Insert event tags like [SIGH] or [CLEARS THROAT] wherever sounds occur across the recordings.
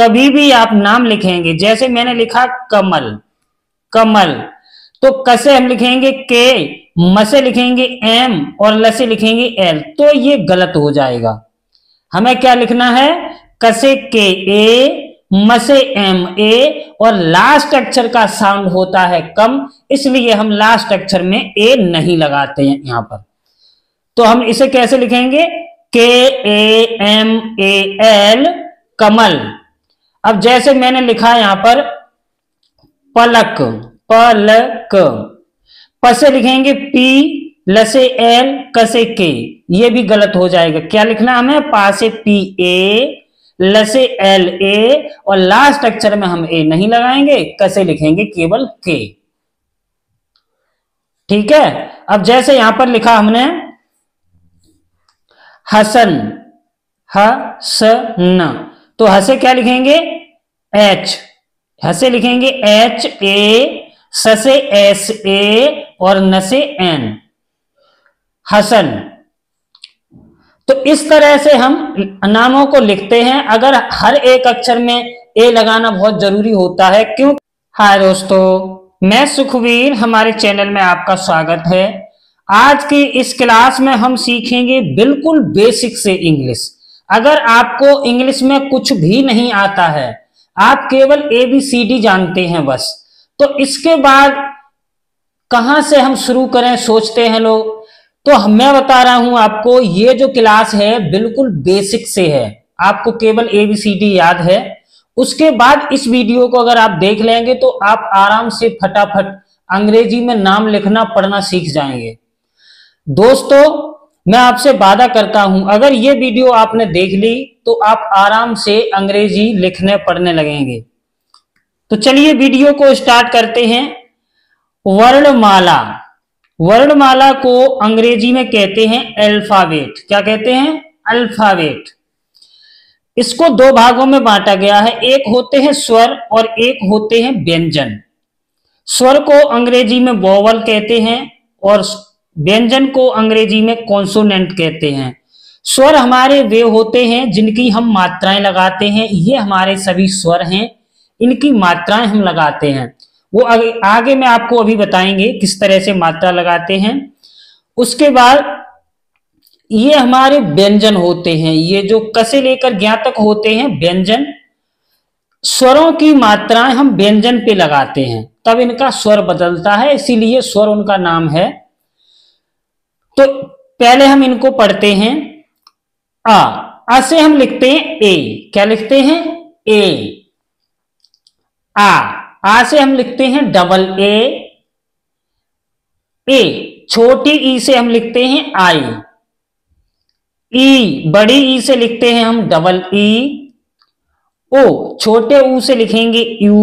कभी भी आप नाम लिखेंगे, जैसे मैंने लिखा कमल कमल। तो कसे हम लिखेंगे? के मसे लिखेंगे एम और लसे लिखेंगे एल तो ये गलत हो जाएगा। हमें क्या लिखना है? कसे के ए मसे एम ए और लास्ट अक्षर का साउंड होता है कम, इसलिए हम लास्ट अक्षर में ए नहीं लगाते हैं यहाँ पर। तो हम इसे कैसे लिखेंगे? के ए एम ए एल कमल। अब जैसे मैंने लिखा यहाँ पर, पलक पलक। पसे लिखेंगे पी लसे एल कसे के ये भी गलत हो जाएगा। क्या लिखना हमें? पासे पी ए लसे एल ए और लास्ट अक्षर में हम ए नहीं लगाएँगे कसे लिखेंगे केवल के ठीक है? अब जैसे यहाँ पर लिखा हमने, हसन हसन। तो हसे क्या लिखेंगे? एच हसे लिखेंगे एच ए ससे एस ए और नसे एन हसन। तो इस तरह से हम नामों को लिखते हैं। अगर हर एक अक्षर में ए लगाना बहुत ज़रूरी होता है, क्यों? हाय दोस्तों, मैं सुखवीर, हमारे चैनल में आपका स्वागत है। आज की इस क्लास में हम सीखेंगे बिल्कुल बेसिक से इंग्लिश अगर आपको इंग्लिश में कुछ भी नहीं आता है, आप केवल ए बी सी डी जानते हैं बस। तो इसके बाद कहाँ से हम शुरू करें, सोचते हैं लोग। तो मैं बता रहा हूँ आपको, ये जो क्लास है, बिल्कुल बेसिक से है। आपको केवल ए बी सी डी याद है। उसके बाद इस वीडियो को अगर आप देख लेंगे तो आप आराम से फटाफट अंग्रेज़ी में नाम लिखना, पढ़ना सीख जाएँगे। दोस्तों मैं आपसे वादा करता हूँ, अगर ये वीडियो आपने देख ली तो आप आराम से अंग्रेज़ी लिखने पढ़ने लगेंगे। तो चलिए वीडियो को स्टार्ट करते हैं। वर्णमाला। वर्णमाला को अंग्रेज़ी में कहते हैं अल्फ़ाबेट। क्या कहते हैं? अल्फ़ाबेट। इसको दो भागों में बांटा गया है, एक होते हैं स्वर और एक होते हैं व्यंजन। स्वर को अंग्रेज़ी में वोवल कहते हैं और व्यंजन को अंग्रेज़ी में कॉन्सोनेंट कहते हैं। स्वर हमारे वे होते हैं जिनकी हम मात्राएँ लगाते हैं। ये हमारे सभी स्वर हैं। इनकी मात्राएँ हम लगाते हैं। वो आगे, आगे में आपको अभी बताएँगे किस तरह से मात्रा लगाते हैं। उसके बाद ये हमारे व्यंजन होते हैं। ये जो कसे लेकर ज्ञातक होते हैं व्यंजन स्वरों की मात्राएँ हम व्यंजन पे लगाते हैं। तब इनका स्वर बदलता है इसीलिए स्वर उनका नाम है तो पहले हम इनको पढ़ते हैं। आ आ से हम लिखते हैं ए। क्या लिखते हैं? ए। आ आ से हम लिखते हैं डबल ए। ए, छोटी ई से हम लिखते हैं आई। ई, बड़ी ई से लिखते हैं हम डबल ई। ओ, छोटे ऊ से लिखेंगे यू।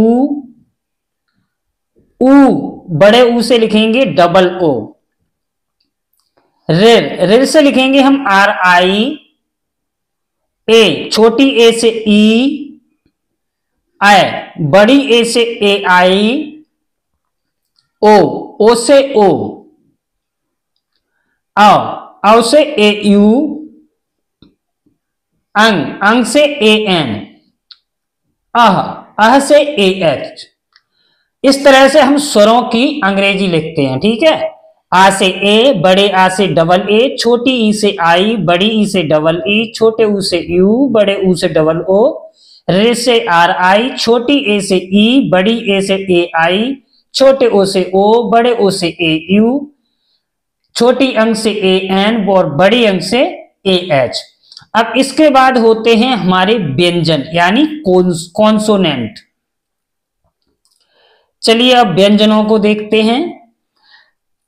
ऊ, बड़े ऊ से लिखेंगे डबल ओ। रेर रेल से लिखेंगे हम आर आई ए, छोटी ए से ई आई बड़ी ए से ए आई, ओ ओ से ओ आओ आओ से ए यू, अंग अंग से ए एन, अह अह से ए एच। इस तरह से हम स्वरों की अंग्रेज़ी लिखते हैं, ठीक है? आ से ए, बड़े आ से डबल ए, छोटी ई से आई, बड़ी ई से डबल ई, छोटे ऊ से यू, बड़े ऊ से डबल ओ, रे से आर आई, छोटी ए से ई, बड़ी ए से ए आई, छोटे ओ से ओ, बड़े ओ से ए यू, छोटी अंक से ए एन, और बड़ी अंक से ए एच। अब इसके बाद होते हैं हमारे व्यंजन, यानी कॉन्सोनेंट। चलिए अब व्यंजनों को देखते हैं।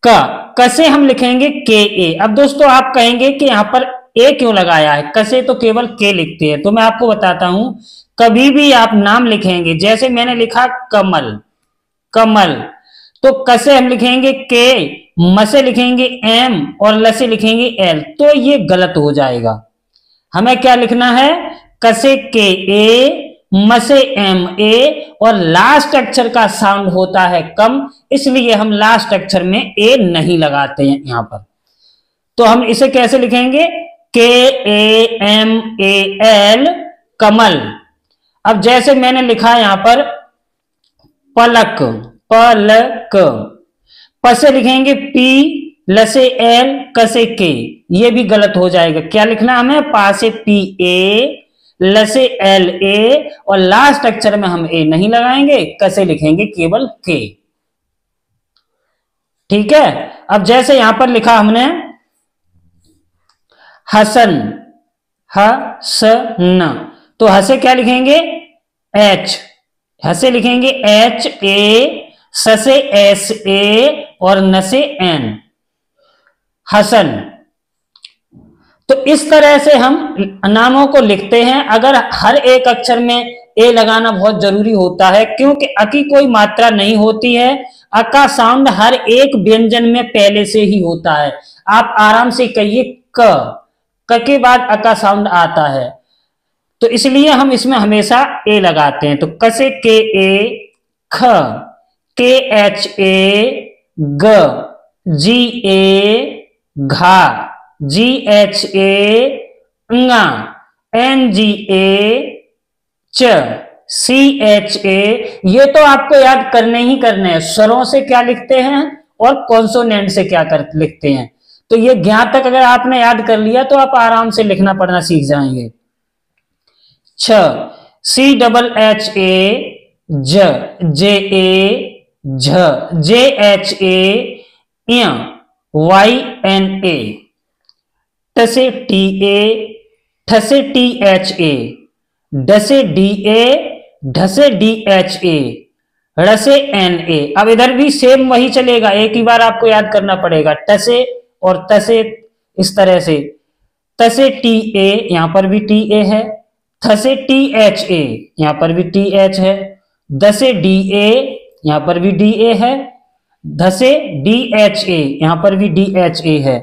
क, कसे हम लिखेंगे के, ए। अब दोस्तों आप कहेंगे कि यहाँ पर ए क्यों लगाया है? कसे तो केवल के लिखते हैं। तो मैं आपको बताता हूँ, कभी भी आप नाम लिखेंगे, जैसे मैंने लिखा कमल कमल। तो कसे हम लिखेंगे के, मसे लिखेंगे एम और लसे लिखेंगे एल। तो ये गलत हो जाएगा। हमें क्या लिखना है? कसे के, ए मसे एम ए, और लास्ट अक्षर का साउंड होता है कम, इसलिए हम लास्ट अक्षर में ए नहीं लगाते हैं यहाँ पर। तो हम इसे कैसे लिखेंगे? के ए एम ए एल कमल। अब जैसे मैंने लिखा यहाँ पर, पलक पलक। प से लिखेंगे पी लसे एल कसे के ये भी गलत हो जाएगा। क्या लिखना हमें? पा से पी ए लसे एल ए, और लास्ट अक्षर में हम ए नहीं लगाएँगे, कसे लिखेंगे? केवल के ठीक है? अब जैसे यहाँ पर लिखा हमने, हसन हसन। तो हसे क्या लिखेंगे? एच। हसे लिखेंगे एच ए, ससे एस ए, और नसे एन। हसन। तो इस तरह से हम नामों को लिखते हैं। अगर हर एक अक्षर में ए लगाना बहुत ज़रूरी होता है, क्योंकि अ की कोई मात्रा नहीं होती है। अ का साउंड हर एक व्यंजन में पहले से ही होता है। आप आराम से कहिए क। क के बाद अ का साउंड आता है। तो इसलिए हम इसमें हमेशा ए लगाते हैं। तो कसे के ए, ख, के एच ए, ग, जी ए, घा। जी एच ए एन जी ए च सी एच ए ये तो आपको याद करने ही करने हैं। स्वरों से क्या लिखते हैं और कॉन्सोनेंट से क्या कर लिखते हैं। तो ये ज्ञान तक अगर आपने याद कर लिया तो आप आराम से लिखना पढ़ना सीख जाएँगे। छ सी डबल एच ए ज जे ए झ J H A Y N A टसे T A ठसे टी एच ए डसे डी ए ढसे डी एच ए रसे एन ए अब इधर भी सेम वही चलेगा, एक ही बार आपको याद करना पड़ेगा टसे और तसे इस तरह से। तसे टी ए यहाँ पर भी टी ए है। थसे टी एच ए यहाँ पर भी टी एच है। दसे डी ए यहाँ पर भी डी ए है। धसे डी एच ए यहाँ पर भी डी एच ए है।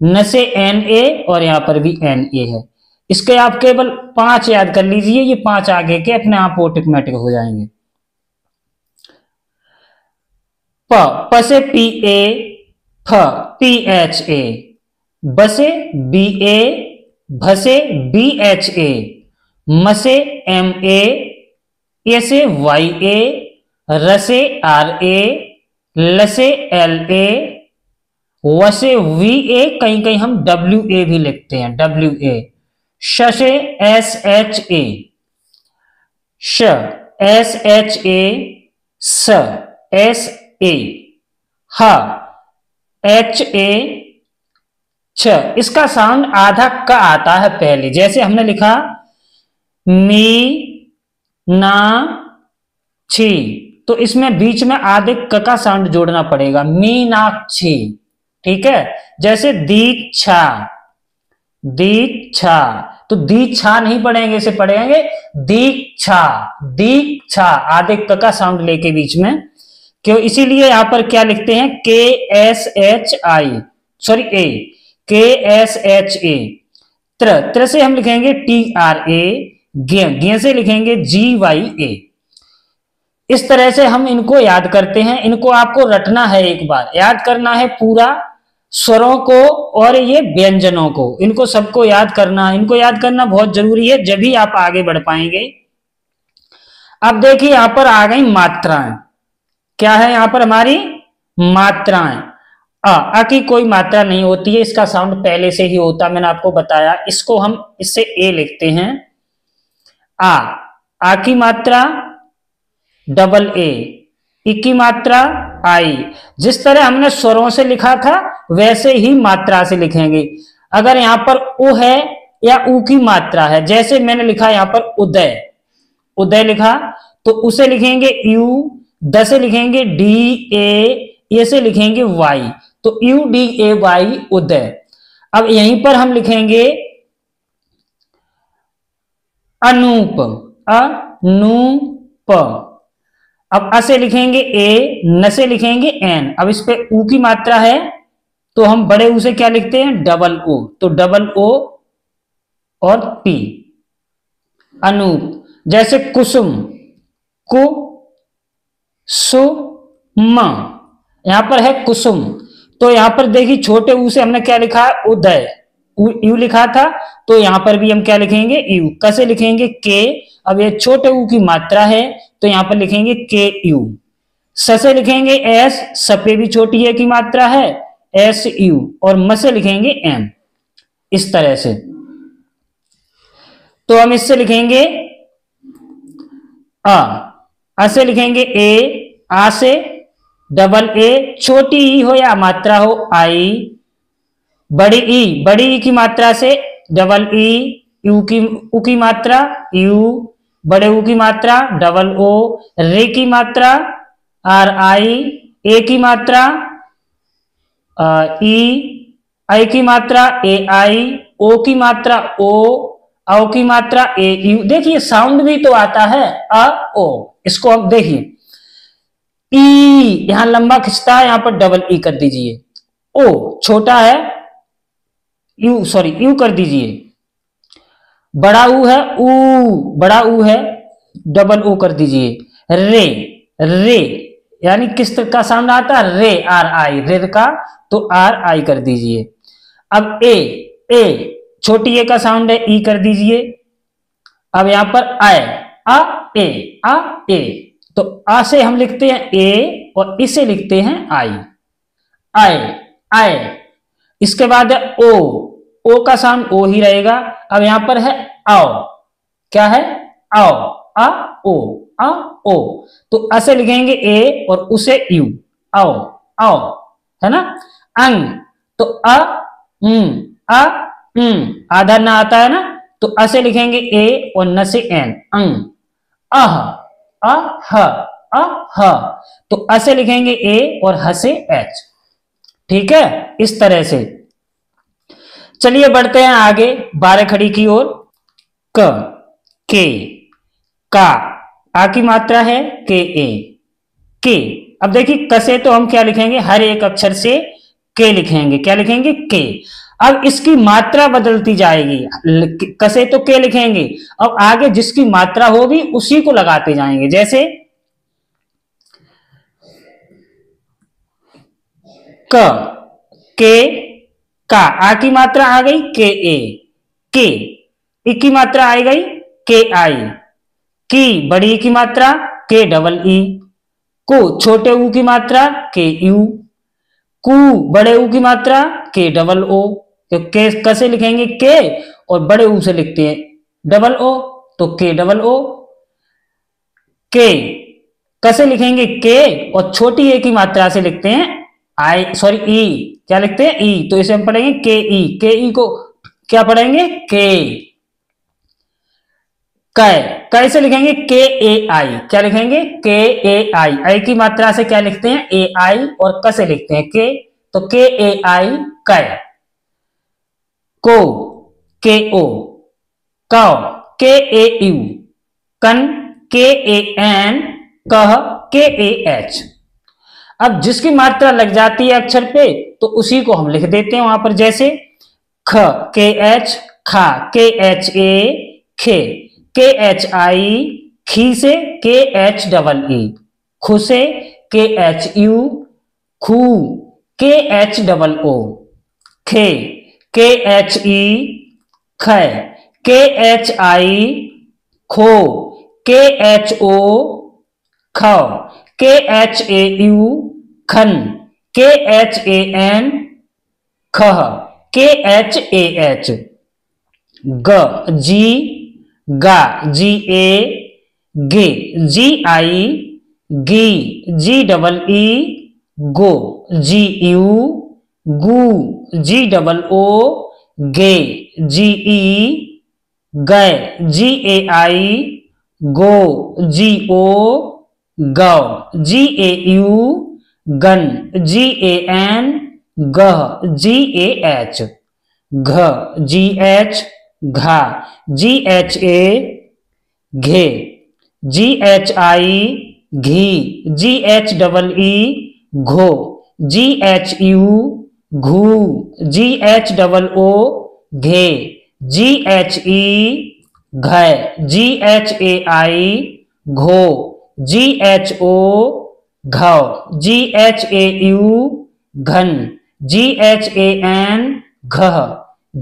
न से एन ए और यहाँ पर भी एन ए है। इसके आप केवल पाँच याद कर लीजिए, ये पाँच आगे के अपने आप ऑटोमेटिक हो जाएँगे। प प से पी ए फ पी एच ए बसे बी ए भसे बी एच ए मसे एम ए ए से वाई ए रसे आर ए लसे एल ए वसे वी ए कहीं कहीं हम डब्ल्यू ए भी लिखते हैं डब्ल्यू ए शे एस एच ए श एस एच ए स एस ए ह एच ए छ। इसका साउंड आधा का आता है पहले। जैसे हमने लिखा, मी, ना, छी। तो इसमें बीच में आधे क का साउंड जोड़ना पड़ेगा। मीनाक्षी ठीक है? जैसे दीक्षा दीक्षा तो दीक्षा नहीं पढ़ेंगे, इसे पढ़ेंगे दीक्षा दीक्षा, आधे क का साउंड लेके बीच में। क्यों? इसीलिए यहाँ पर क्या लिखते हैं? K S H I sorry A K S H ए त्र त्र से हम लिखेंगे टी आर ए गे से लिखेंगे जी वाई ए इस तरह से हम इनको याद करते हैं। इनको आपको रटना है एक बार। याद करना है पूरा स्वरों को और ये व्यंजनों को। इनको सबको याद करना, इनको याद करना बहुत ज़रूरी है, जब भी आप आगे बढ़ पाएँगे। अब देखिए, यहाँ पर आ गई मात्राएँ। क्या है यहाँ पर हमारी? मात्राएँ। अ आ की कोई मात्रा नहीं होती है, इसका साउंड पहले से ही होता, मैंने आपको बताया। इसको हम, इससे ए लिखते हैं। आ आ की मात्रा, डबल ए। इ की मात्रा आई। जिस तरह हमने स्वरों से लिखा था, वैसे ही मात्रा से लिखेंगे। अगर यहाँ पर उ है या उ की मात्रा है, जैसे मैंने लिखा यहाँ पर उदय। उदय लिखा तो उसे लिखेंगे यू, द से लिखेंगे डी, ए, ये से लिखेंगे वाई। तो U, D, A, Y, Uday. अब यहीं पर हम लिखेंगे अनूप। अनूप। अब अ से लिखेंगे ए, न से लिखेंगे एन। अब इस पे ऊ की मात्रा है तो हम बड़े ऊ से क्या लिखते हैं? Double O. तो डबल ओ और पी। अनूप। जैसे कुसुम, कु सु म यहाँ पर है कुसुम। तो यहाँ पर देखिए, छोटे ऊ से हमने क्या लिखा? है उदय यू लिखा था तो यहाँ पर भी हम क्या लिखेंगे? यू। कैसे लिखेंगे के। अब ये छोटे ऊ की मात्रा है तो यहाँ पर लिखेंगे के यू स से लिखेंगे एस सपे भी छोटी है की मात्रा है एस यू और म से लिखेंगे एम इस तरह से। तो हम इससे लिखेंगे अ अ से लिखेंगे ए आ से डबल ए छोटी ई हो या मात्रा हो, आई, बड़ी ई बड़ी ई की मात्रा से डबल ई यू की उ की मात्रा यू बड़े ऊ की मात्रा डबल ओ रे की मात्रा, आर आई, ए की मात्रा ई, आई की मात्रा, ए आई, ओ की मात्रा, ओ, औ की मात्रा, ए यू देखिए साउंड भी तो आता है, अ, ओ। इसको हम देखिए। ई, यहाँ लंबा खिंचता है, यहाँ पर डबल ई कर दीजिए। ओ, छोटा है, यू सॉरी यू कर दीजिए। बड़ा ऊ है, ऊ, बड़ा ऊ है डबल ऊ कर दीजिए। रे रे, यानी किस का साउंड आता है? रे, आर, आई, रे का तो आर, आई कर दीजिए। अब ए ए, छोटी ए का साउंड है, ई कर दीजिए। अब यहाँ पर आए, आ, ए आ, ए तो आ से हम लिखते हैं ए और इसे लिखते हैं आई। आए आए, इसके बाद है ओ। ओ का साउंड ओ ही रहेगा। अब यहाँ पर है आओ। क्या है? आओ। आ, ओ। आ, ओ। तो ऐसे लिखेंगे ए और उसे यू। आओ। आओ। है ना? अंग। तो अ अ आधा ना आता है ना? तो ऐसे लिखेंगे ए और न से एन। अंग। अह अह अह तो ऐसे लिखेंगे ए और ह से एच। ठीक है? इस तरह से। चलिए बढ़ते हैं आगे, बारह खड़ी की ओर। क के का, आ की मात्रा है के ए के अब देखिए कसे तो हम क्या लिखेंगे? हर एक अक्षर से के लिखेंगे। क्या लिखेंगे? के अब इसकी मात्रा बदलती जाएगी। कसे तो के लिखेंगे। अब आगे जिसकी मात्रा होगी, उसी को लगाते जाएँगे। जैसे, क के का? आ की मात्रा आ गई? के ए के ई की मात्रा आ गई? के आई की बड़ी की मात्रा? के डबल ई को छोटे ऊ की मात्रा? के यू कु बड़े ऊ की मात्रा? के डबल ओ तो के कैसे लिखेंगे? के और बड़े ऊ से लिखते हैं। डबल ओ तो के डबल ओ के कैसे लिखेंगे? के और छोटी ए की मात्रा से लिखते हैं। आई सॉरी ई क्या लिखते हैं? ई तो इसे हम पढ़ेंगे के ई के ई को क्या पढ़ेंगे? के. कै कैसे लिखेंगे के ए आई क्या लिखेंगे? के ए आई आई की मात्रा से क्या लिखते हैं? ए आई और क से लिखते हैं के तो के ए आई कै. को. के ओ कौ. के ए यू कन. के ए एन कह. के ए एच अब जिसकी मात्रा लग जाती है अक्षर पे तो उसी को हम लिख देते हैं वहाँ पर जैसे, ख, के एच, खा, के एच ए, खे, के एच आई, खी से के एच डबल ई, खु से के एच यू, खू, के एच डबल ओ, खे, के एच ई, ख, के एच आई, खो, के एच ओ, ख के एच ए यू खन। के एच ए एन खह। के एच ए एच ग। जी गा। जी ए गे। जी आई गी। जी डबल ई गो। जी यू गू। जी डबल ओ गे। जी ई गए। जी ए आई गो। जी ओ गौ जी ए यू गन जी ए एन गह जी ए एच घ जी एच घा जी एच ए घे जी एच आई घी जी एच डबल ई घो जी एच यू घू जी एच डबल ओ घे जी एच ई घ जी एच ए आई घो। जी एच ओ घ जी एच ए यू घन जी एच ए एन घ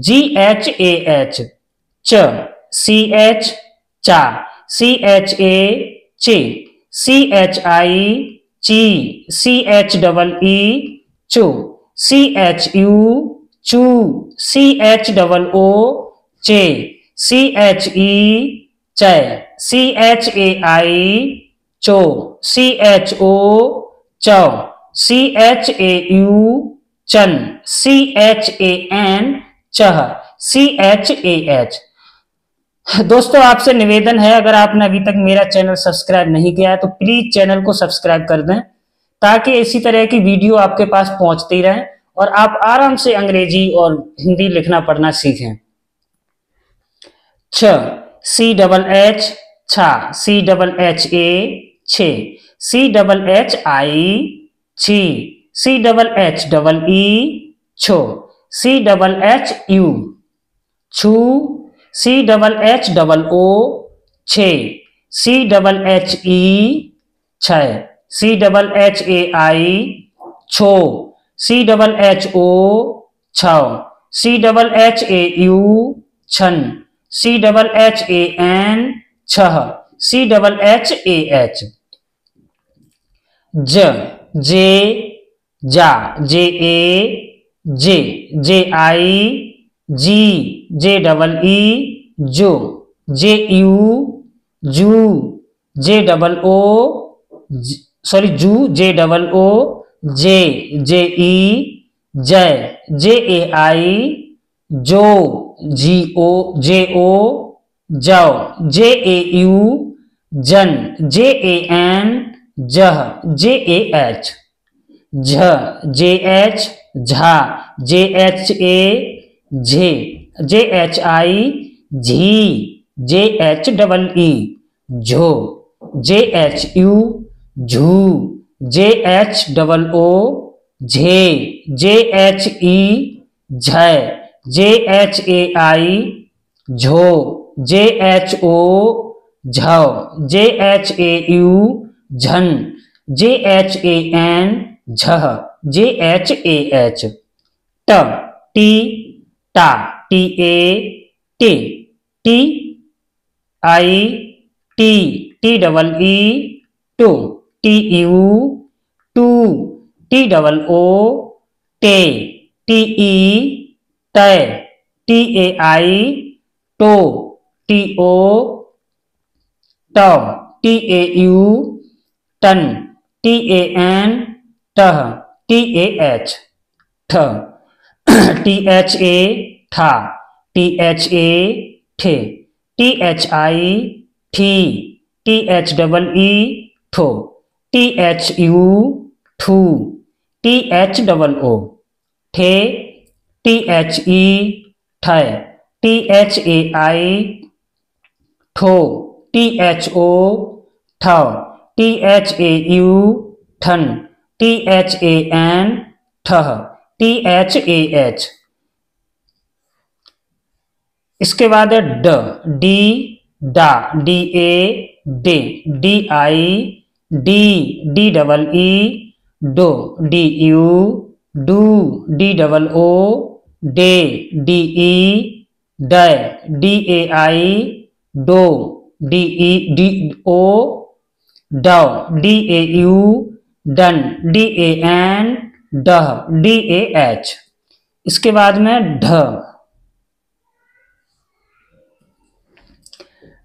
जी एच ए एच च सी एच चा सी एच ए चे सी एच आई ची सी एच डबल ई चो सी एच यू चू सी एच डबल ओ चे सी एच ई चे सी एच ए आई चो। सी एच ओ चौ। सी एच ए यू चन। सी एच ए एन चह। सी एच ए एच दोस्तों, आपसे निवेदन है, अगर आपने अभी तक मेरा चैनल सब्सक्राइब नहीं किया है तो प्लीज़ चैनल को सब्सक्राइब कर दें, ताकि इसी तरह की वीडियो आपके पास पहुँचती रहे और आप आराम से अंग्रेज़ी और हिंदी लिखना पढ़ना सीखें। छ सी डबल एच छा सी डबल एच ए छे। सी डबल एच आई छी C double H double E छो। सी डबल एच यू छू। C double H double O छे। सी डबल एच ई छ। सी डबल एच ए आई छो। C double H O छ। C double H A U छन। C double H A N छह। C double H A H ज J जा जे ए जे जे आई जी जे double E जो जे you जू जे double O sorry जू जे डबल ओ जे जे ई जय जे ए आई जो जी ओ जे ओ जाओ जे ए यू जन, जे ए एन, जह, जे ए एच। झ, जे एच, झा, जे एच ए, झे, जे एच आई, झी, जे एच डबल ई। झो, जे एच यू, झू, जे एच डबल ओ, झे, जे एच ई झय जे एच ए आई, झो, जे एच ओ झ जे एच ए यू झन। जे एच ए एन झ जे एच ए एच ट। टी। टा। T A T T I T T double E to. T U टू। T double O टे T E तय। T A I टो। T O ट, T A U, टन, T A N टह T A H, ठ। [CLEARS THROAT] T H ए, ठा। T H ए, ठे। टी एच आई, ठी। टी एच डबल ई, ठो। टी एच यू, ठू। टी एच डबल ओ, ठे। टी एच ई ठय टी एच ए आई, ठो। टी एच ओ ठव टी एच ए यू ठन। टी एच ए एन ठह। T H A H इसके बाद है ड। डी, डा। D A, day. D I, D. D double E, dough. D U, डू। डी डबल ओ, डे। डी ई डे डी ए आई, डो। डी ई डी ओ डव डी ए यू डन डी ए एन डह D A H इसके बाद में ढ।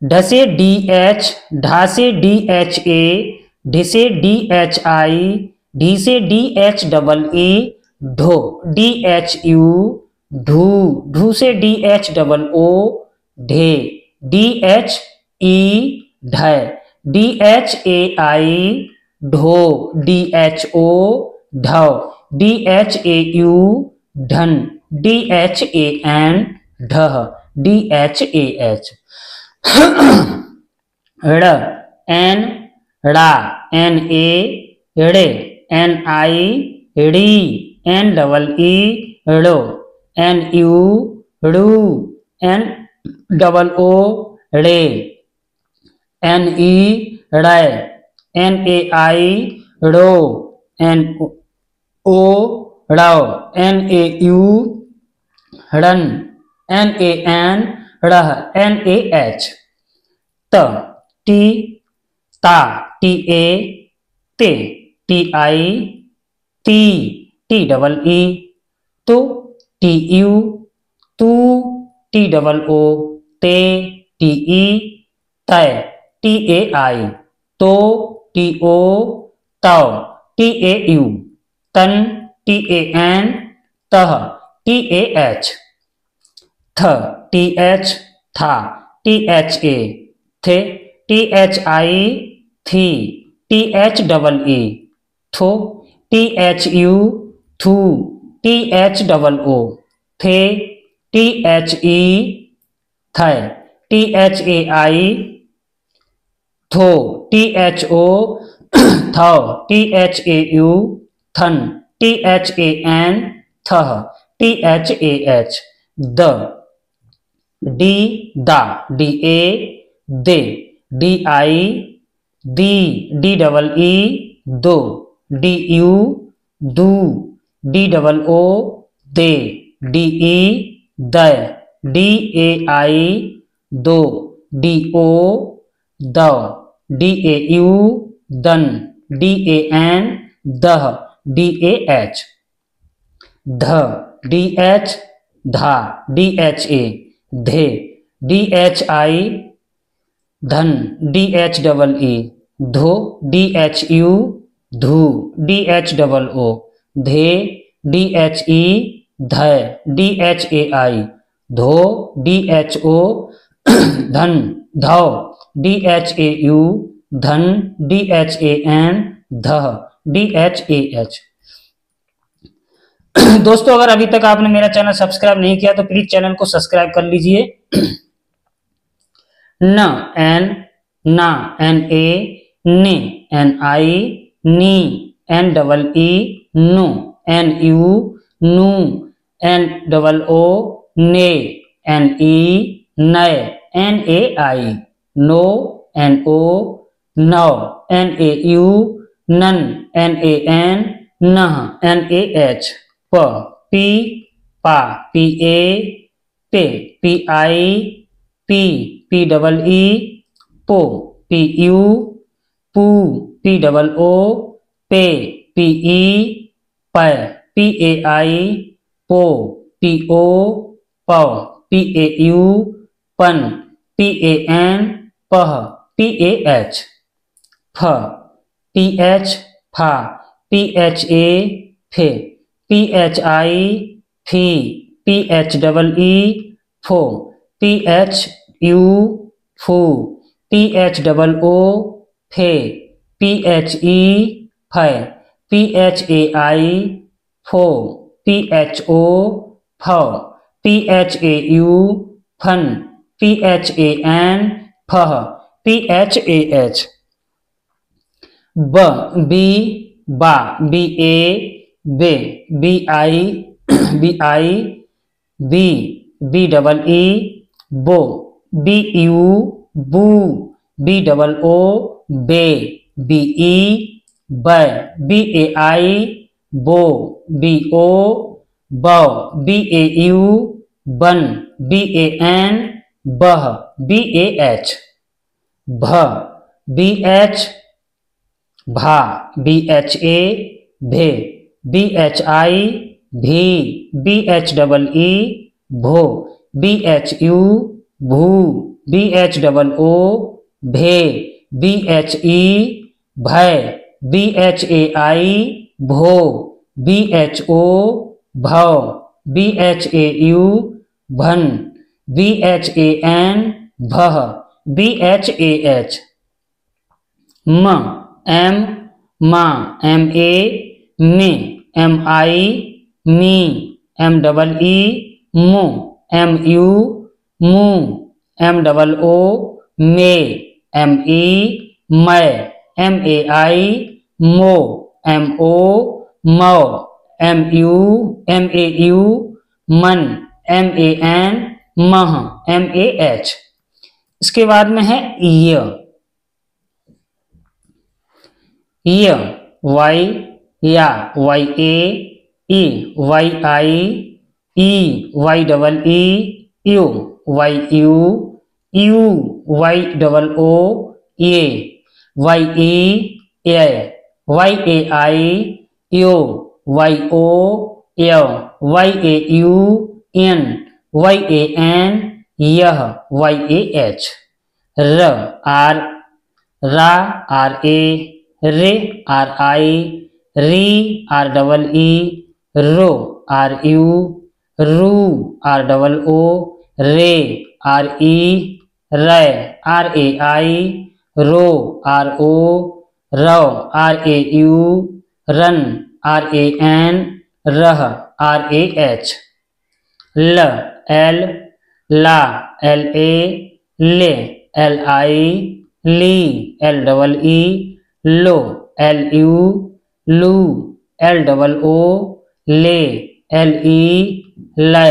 ढ से डी एच ढा से डी एच ए ढी से डी एच आई ढी से डी एच डबल ई ढो डी एच यू ढू ढू से डी एच डबल ओ ढे डी एच ई ढ डी एच ए आई ढो डी एच ओ ढव डी एच ए यू ढन डी एच ए एन ढह D H A H N, ड़ा, एन ए, ड़े, एन आई, ड़ी, N double E, ड़ो, एन यू, ड़ू, एन डबल ओ, ड़े। एन ई ड़े एन ए आई ड़ो एन ओ ड़ो एन ए यू ड़न एन ए एन रह, एन ए एच। त, टी, ता, टी ए, ते, टी आई, ती, टी डबल ई तो टी यू, तू, टी डबल ओ, ते, टी ई, तय। टी ए आई तो टी ओ तव टी ए यू तन टी ए एन तह टी ए एच थ टी एच था टी एच ए थे टी एच आई थी टी एच डबल ई थो टी एच यू थू टी एच डबल ओ थे टी एच ई थे टी एच ए आई थो टी एच ओ थो टी एच ए यू थन टी एच ए एन थह टी एच ए एच द, D, दा, डी ए, दे, डी आई, दी, डी डबल ई, दो, डी यू, दू, डी डबल ओ, दे, डी ई, द, डी ए आई, दो, डी ओ, द। डी ए यू दन डी ए एन दह डी ए एच ध डी एच धा डी एच ए धे डी एच आई धन डी एच डबल ई धो डी एच यू धू डी एच डबल ओ धे डी एच ई ध डी एच ए आई धो डी एच ओ धन धौ डी एच ए यू धन डी एच ए एन ध डी एच ए एच दोस्तों, अगर अभी तक आपने मेरा चैनल सब्सक्राइब नहीं किया तो प्लीज़ चैनल को सब्सक्राइब कर लीजिए। [CLEARS THROAT] न, एन, ना, एन, ए, ने, एन, आई, नी, एन, डबल, ई, नु, एन, यू, नू, एन, डबल, ओ, ने, एन, ई, नए, एन, ए, आई। नो एन ओ नौ एन ए यू नन एन ए एन नह एन ए एच प पी पा पी ए पे P I P P double E पो पी यू पू पी डबल ओ पे पी ई प पी ए आई पो पी ओ प पी ए यू पन पी ए एन पह पी ए एच फ पी एच फा पी एच ए फे पी एच आई फ़ी पी एच डबल ई फो पी एच यू फू पी एच डबल ओ फे पी एच ई फै पी एच ए आई फो पी एच ओ फौ पी एच ए यू फन P H A N फह P, H, A, H. ब, B, बा, बी, ए, बे, B, I [CLEARS THROAT] B I, B B, double, E, बो, B, U, बू, B, double, O, बे, B, E, ब, बी, ए, आई, बो, बी, ओ, बौ, बी, ए, यू, बन, बी, ए, एन बह बी ए एच भ बी एच भा बी एच ए भे बी एच आई भी बी एच डबल ई भो बी एच यू भू बी एच डबल ओ भे बी एच ई भय बी एच ए आई भो बी एच ओ भव बी एच ए यू भन। बी एच ए एन भह B H A H म M मा एम ए मे एम आई मी एम डबल ई मो एम यू मू एम डबल ओ मे एम ई मै एम ए आई मो एम ओ मौ M U M A U मन एम ए एन मह एम ए एच इसके बाद में है य। वाई या Y A E Y I E Y double E you Y U you Y double O A Y E A Y A I यो Y O य Y A U N Y A N यह Y A H र, R, रा, R A रे, R I री, R double E, रो, R U, रू, R double O, रे, आर ई, रे, आर ए आई, रो, आर ओ, रो, आर ए यू, रन, आर ए एन, रह, आर ए एच। ल, एल, ला, एल, ए, ले, एल, आई, ली, एल, डबल, ई, लो, एल, यू, लू, एल, डबल, ओ, ले, एल, ई, ले,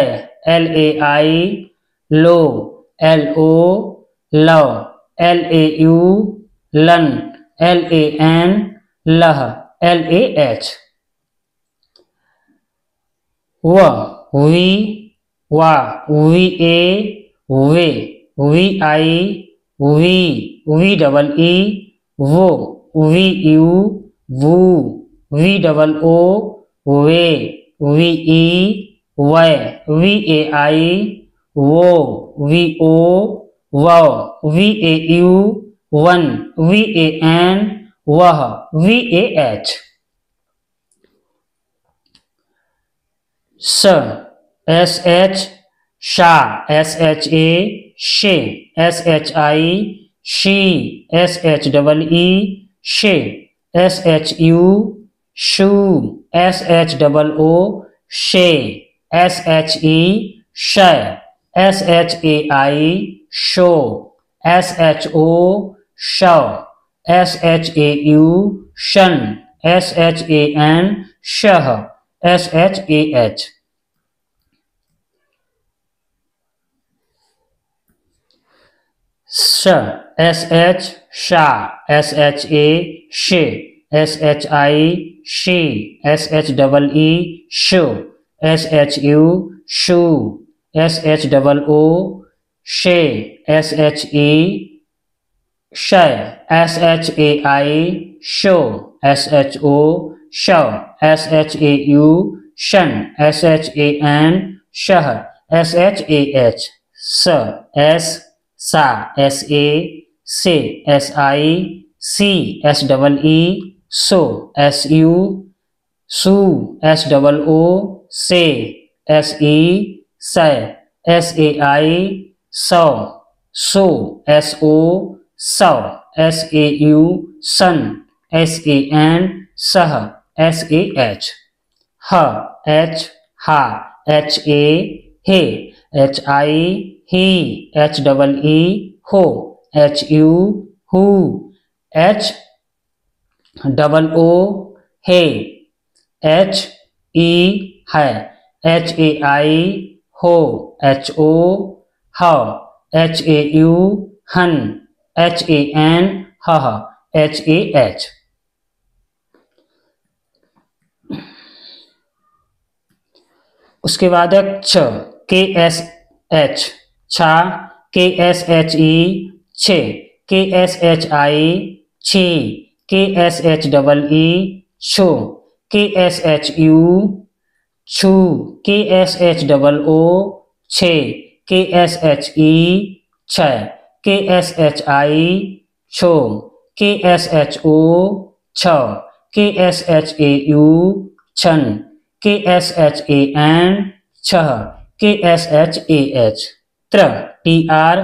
एल, ए, आई, लो, एल, ओ, लो, एल, ए, यू, लन, एल, ए, एन, लह, एल, ए, एच। वी वा, वी, ए, वे, वी, आई, वी वी, डबल, ई, वो, वी, यू, वू, वी, डबल, ओ, वे, V, E, why, we, A, I, वो, वी, ओ, वो, वी, ए, यू, वन, वी, ए, एन, वह, वी, ए, एच। स एस एच शा एस एच ए शे एस एच आई शी एस एच डबल ई शे एस एच यू शू एस एच डबल ओ शे एस एच ई श एस एच ए आई शो एस एच ओ शो एस एच ए यू शन S H A N शह S H A H sh sh sha sha she shi she s h she shu shu shu shoo she she shay shai show sho show shau shan shan shah shah Sir, s स S A से S I सी S double E सो S U सू S double O से S ई से S A I सौ, सो S O सौ एस ए यू सन एस ए एन सह एस ए एच ह एच हा एच ए हे एच आई ही एच डबल ई हो एच यू हु एच डबल ओ हे एच ई है एच ए आई हो एच ओ ह ए यू हन एच ए एन ह एच ए एच उसके बाद है छ के एस एच छा के एस एच ई छे के एस एच आई छी के एस एच डबल ई छो के एस एच यू छू के एस एच डबल ओ छे के एस एच ई छ के एस एच आई छो के एस एच ओ छ K S H A U छन के एस एच ए एन छह K S H A H त्र टी आर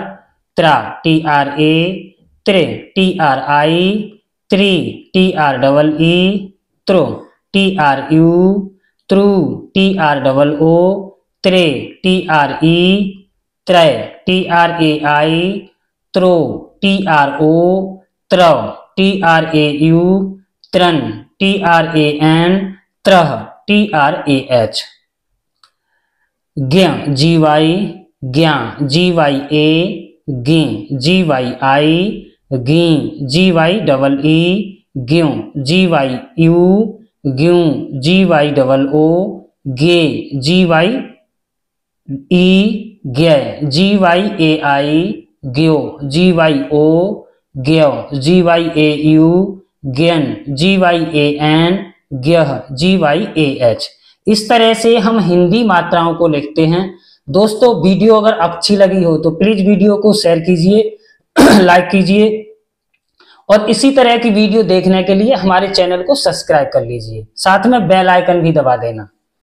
त्रा टी आर ए त्रे टी आर आई त्रि टी आर डबल ई त्रो टी आर यू त्रु टी आर डबल ओ त्रे टी आर ई त्रय T R A I त्रो T R O त्र टी आर ए यू त्रन T R A N त्रह T R A H ज्ञ G Y ज्ञा जी Y A gay G Y I गी G Y double E ग्यू G Y U ग्यू G Y double O गे G Y E ज्ञ G Y A I ग्यो G Y O ग्यो G Y A U ज्ञन G Y A N ज्ञ G Y A H इस तरह से हम हिंदी मात्राओं को लिखते हैं दोस्तों, वीडियो अगर अच्छी लगी हो तो प्लीज़ वीडियो को शेयर कीजिए [CLEARS THROAT] लाइक कीजिए, और इसी तरह की वीडियो देखने के लिए हमारे चैनल को सब्सक्राइब कर लीजिए। साथ में बेल आइकन भी दबा देना।